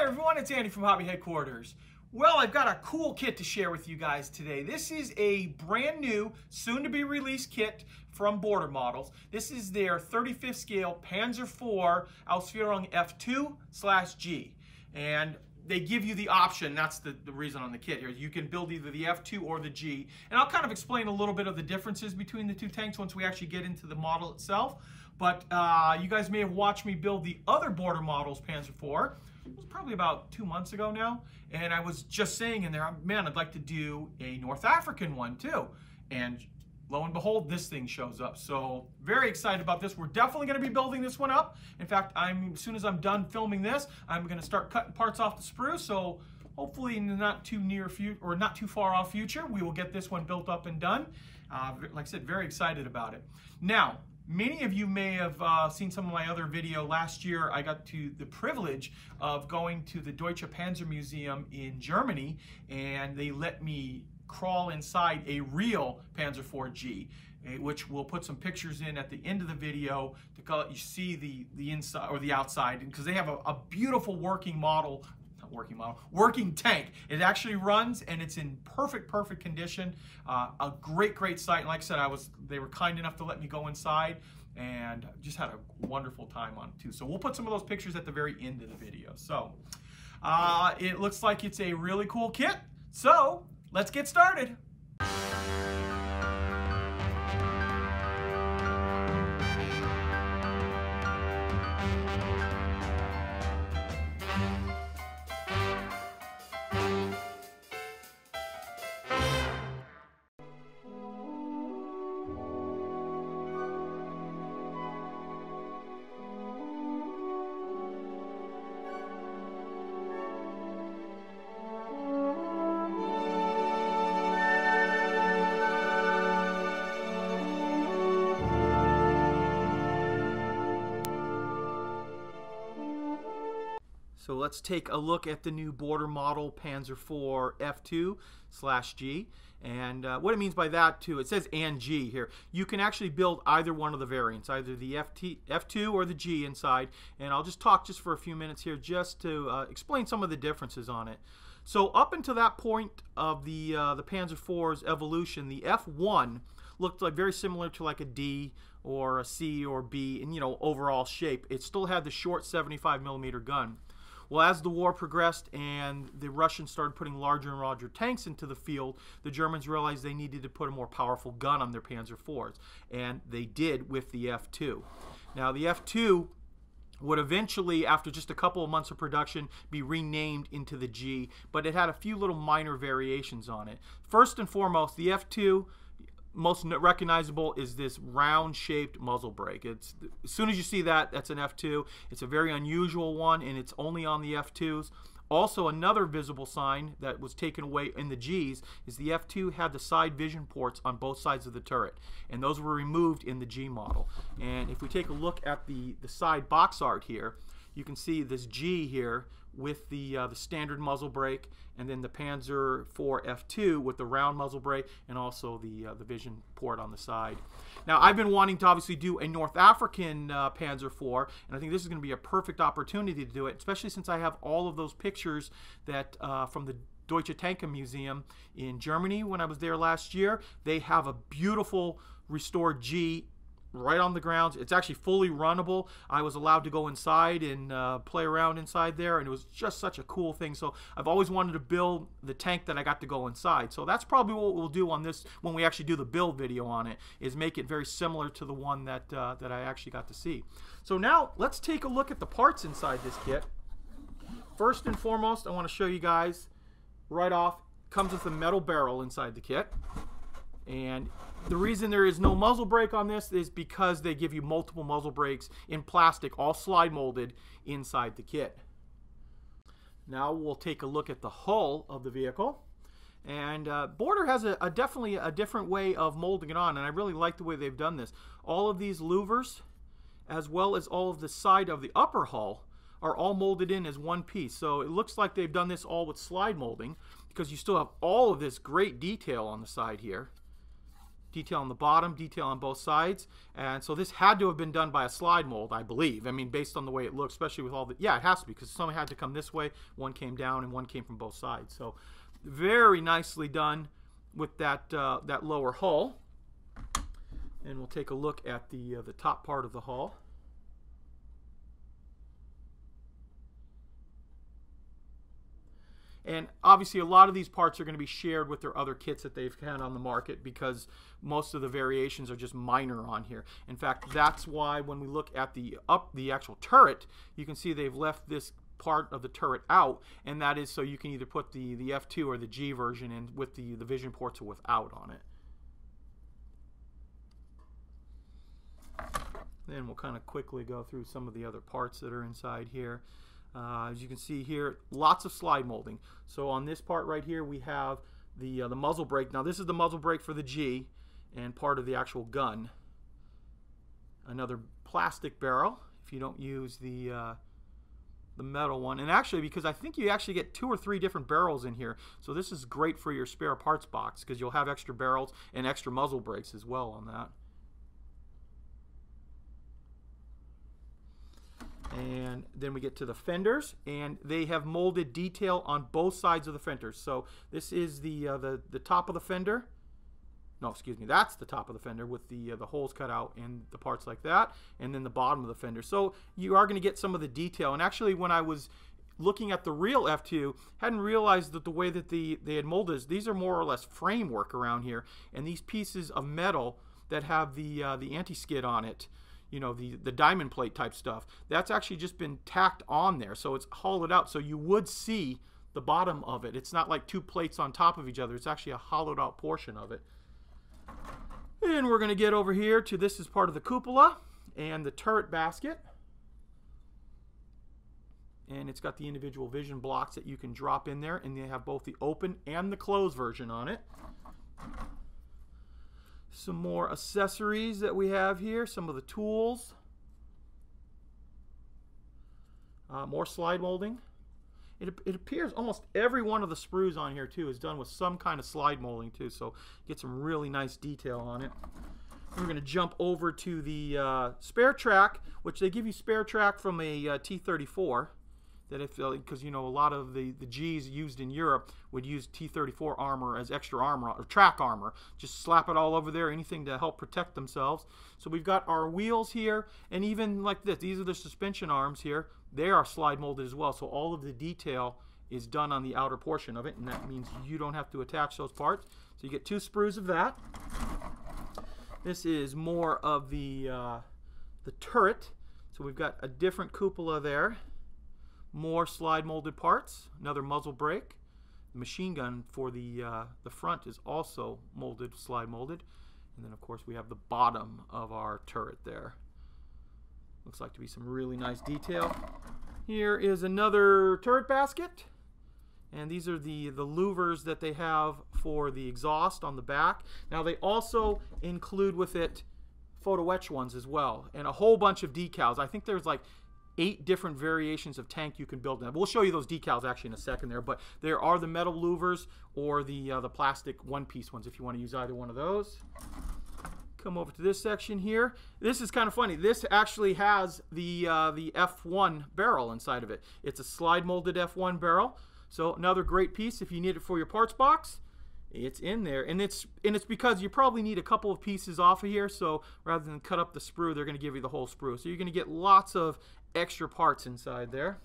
Hi everyone, it's Andy from Hobby Headquarters. Well, I've got a cool kit to share with you guys today. This is a brand new, soon to be released kit from Border Models. This is their 35th scale Panzer IV Ausführung F2 slash G. And they give you the option, that's the, the reason on the kit here, you can build either the F2 or the G. And I'll kind of explain a little bit of the differences between the two tanks once we actually get into the model itself. But uh, you guys may have watched me build the other Border Models Panzer IV it was probably about two months ago now. And I was just saying in there, man, I'd like to do a North African one too. And lo and behold, this thing shows up. So very excited about this. We're definitely going to be building this one up. In fact, I'm as soon as I'm done filming this, I'm going to start cutting parts off the sprue. So hopefully in the not too near future or not too far off future, we will get this one built up and done. Uh, like I said, very excited about it. Now, Many of you may have uh, seen some of my other video. Last year, I got to the privilege of going to the Deutsche Panzer Museum in Germany, and they let me crawl inside a real Panzer IV G, eh, which we'll put some pictures in at the end of the video to let you see the, the inside or the outside, because they have a, a beautiful working model working model, working tank. It actually runs and it's in perfect, perfect condition. Uh, a great, great site. And like I said, I was they were kind enough to let me go inside and just had a wonderful time on it too. So we'll put some of those pictures at the very end of the video. So uh, it looks like it's a really cool kit. So let's get started. So let's take a look at the new border model Panzer IV F2 slash G. And uh, what it means by that too, it says and G here. You can actually build either one of the variants, either the FT, F2 or the G inside. And I'll just talk just for a few minutes here just to uh, explain some of the differences on it. So up until that point of the, uh, the Panzer IV's evolution, the F1 looked like very similar to like a D or a C or B in you know overall shape. It still had the short 75 millimeter gun. Well, as the war progressed and the Russians started putting larger and larger tanks into the field, the Germans realized they needed to put a more powerful gun on their Panzer IVs, and they did with the F2. Now, the F2 would eventually, after just a couple of months of production, be renamed into the G, but it had a few little minor variations on it. First and foremost, the F2 most recognizable is this round shaped muzzle brake. It's as soon as you see that, that's an F2. It's a very unusual one and it's only on the F2s. Also, another visible sign that was taken away in the Gs is the F2 had the side vision ports on both sides of the turret, and those were removed in the G model. And if we take a look at the, the side box art here, you can see this G here with the, uh, the standard muzzle brake and then the Panzer IV F2 with the round muzzle brake and also the, uh, the vision port on the side. Now I've been wanting to obviously do a North African uh, Panzer IV and I think this is going to be a perfect opportunity to do it especially since I have all of those pictures that uh, from the Deutsche Tank Museum in Germany when I was there last year. They have a beautiful restored G right on the grounds. It's actually fully runnable. I was allowed to go inside and uh, play around inside there, and it was just such a cool thing. So I've always wanted to build the tank that I got to go inside. So that's probably what we'll do on this when we actually do the build video on it, is make it very similar to the one that, uh, that I actually got to see. So now let's take a look at the parts inside this kit. First and foremost, I want to show you guys right off, comes with a metal barrel inside the kit. And the reason there is no muzzle brake on this is because they give you multiple muzzle brakes in plastic, all slide molded inside the kit. Now we'll take a look at the hull of the vehicle. And uh, Border has a, a, definitely a different way of molding it on, and I really like the way they've done this. All of these louvers, as well as all of the side of the upper hull, are all molded in as one piece. So it looks like they've done this all with slide molding because you still have all of this great detail on the side here detail on the bottom, detail on both sides. And so this had to have been done by a slide mold, I believe. I mean, based on the way it looks, especially with all the, yeah, it has to be because some had to come this way, one came down, and one came from both sides. So very nicely done with that, uh, that lower hull. And we'll take a look at the, uh, the top part of the hull. And obviously, a lot of these parts are going to be shared with their other kits that they've had on the market because most of the variations are just minor on here. In fact, that's why when we look at the up the actual turret, you can see they've left this part of the turret out, and that is so you can either put the, the F2 or the G version in with the, the vision ports or without on it. Then we'll kind of quickly go through some of the other parts that are inside here. Uh, as you can see here, lots of slide molding. So on this part right here, we have the, uh, the muzzle brake. Now this is the muzzle brake for the G and part of the actual gun. Another plastic barrel if you don't use the, uh, the metal one. And actually, because I think you actually get two or three different barrels in here. So this is great for your spare parts box because you'll have extra barrels and extra muzzle brakes as well on that. And then we get to the fenders and they have molded detail on both sides of the fenders. So this is the uh, the the top of the fender. No excuse me that's the top of the fender with the uh, the holes cut out and the parts like that and then the bottom of the fender. So you are going to get some of the detail. And actually when I was looking at the real F2 hadn't realized that the way that the they had molded is these are more or less framework around here and these pieces of metal that have the uh, the anti-skid on it you know, the, the diamond plate type stuff. That's actually just been tacked on there. So it's hollowed out. So you would see the bottom of it. It's not like two plates on top of each other. It's actually a hollowed out portion of it. And we're going to get over here to this is part of the cupola and the turret basket. And it's got the individual vision blocks that you can drop in there. And they have both the open and the closed version on it some more accessories that we have here, some of the tools. Uh, more slide molding. It, it appears almost every one of the sprues on here too is done with some kind of slide molding too, so get some really nice detail on it. We're going to jump over to the uh, spare track, which they give you spare track from a uh, T-34 that if because uh, you know a lot of the the G's used in Europe would use T34 armor as extra armor or track armor. Just slap it all over there anything to help protect themselves. So we've got our wheels here and even like this these are the suspension arms here. They are slide molded as well so all of the detail is done on the outer portion of it and that means you don't have to attach those parts. So you get two sprues of that. This is more of the uh, the turret. So we've got a different cupola there more slide molded parts, another muzzle brake. The machine gun for the, uh, the front is also molded, slide molded. And then of course we have the bottom of our turret there. Looks like to be some really nice detail. Here is another turret basket. And these are the, the louvers that they have for the exhaust on the back. Now they also include with it photo etch ones as well and a whole bunch of decals. I think there's like eight different variations of tank you can build. Now, we'll show you those decals actually in a second there, but there are the metal louvers or the, uh, the plastic one-piece ones if you want to use either one of those. Come over to this section here. This is kind of funny. This actually has the, uh, the F1 barrel inside of it. It's a slide molded F1 barrel. So another great piece if you need it for your parts box it's in there and it's and it's because you probably need a couple of pieces off of here so rather than cut up the sprue they're going to give you the whole sprue so you're going to get lots of extra parts inside there.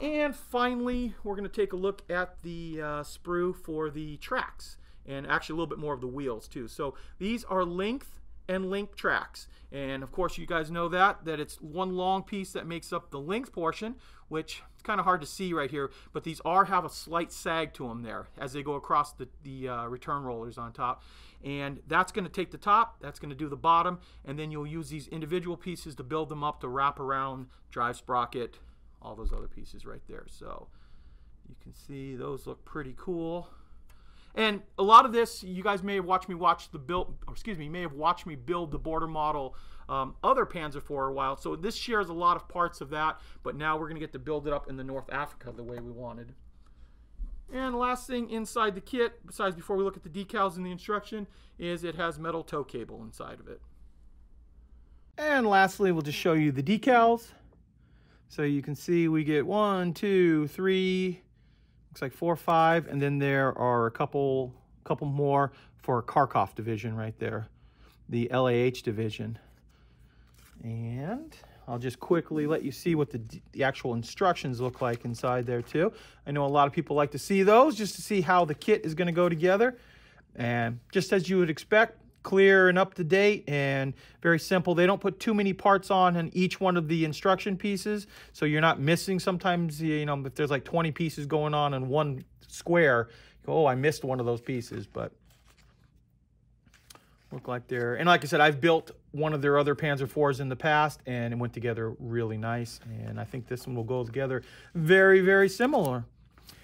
And finally we're going to take a look at the uh, sprue for the tracks and actually a little bit more of the wheels too. So these are length and link tracks and of course you guys know that that it's one long piece that makes up the length portion which it's kind of hard to see right here, but these are have a slight sag to them there as they go across the, the uh, return rollers on top. And that's going to take the top, that's going to do the bottom, and then you'll use these individual pieces to build them up to wrap around, drive sprocket, all those other pieces right there. So you can see those look pretty cool. And a lot of this, you guys may have watched me watch the build, or excuse me, may have watched me build the border model um, other Panzer for a while. So this shares a lot of parts of that, but now we're going to get to build it up in the North Africa the way we wanted. And last thing inside the kit, besides before we look at the decals and the instruction, is it has metal tow cable inside of it. And lastly, we'll just show you the decals. So you can see we get one, two, three, looks like four, or five, and then there are a couple, couple more for Kharkov division right there, the LAH division. And I'll just quickly let you see what the, the actual instructions look like inside there too. I know a lot of people like to see those just to see how the kit is going to go together. And just as you would expect, clear and up to date and very simple. They don't put too many parts on in each one of the instruction pieces, so you're not missing. Sometimes, you know, if there's like 20 pieces going on in one square, go, oh, I missed one of those pieces, but look like they're, and like I said, I've built one of their other Panzer IVs in the past, and it went together really nice, and I think this one will go together very, very similar.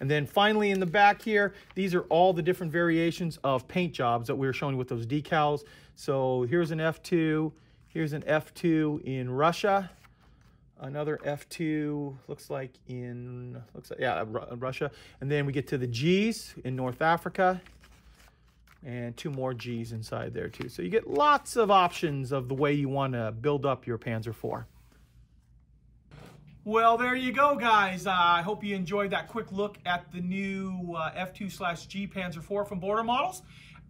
And then finally in the back here, these are all the different variations of paint jobs that we were showing with those decals. So here's an F2, here's an F2 in Russia, another F2 looks like in, looks like, yeah, Russia. And then we get to the Gs in North Africa and two more Gs inside there too. So you get lots of options of the way you want to build up your Panzer IV. Well, there you go, guys. Uh, I hope you enjoyed that quick look at the new uh, F2 slash G Panzer IV from Border Models.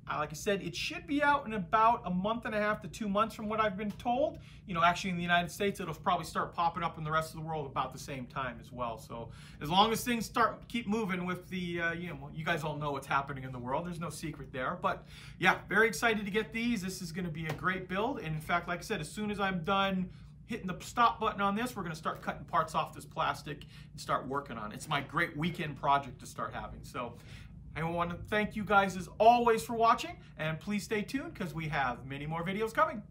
Uh, like I said, it should be out in about a month and a half to two months from what I've been told. You know, actually in the United States, it'll probably start popping up in the rest of the world about the same time as well. So as long as things start keep moving with the, uh, you know, you guys all know what's happening in the world. There's no secret there. But yeah, very excited to get these. This is going to be a great build. And in fact, like I said, as soon as I'm done hitting the stop button on this, we're going to start cutting parts off this plastic and start working on it. It's my great weekend project to start having. So I want to thank you guys as always for watching, and please stay tuned because we have many more videos coming.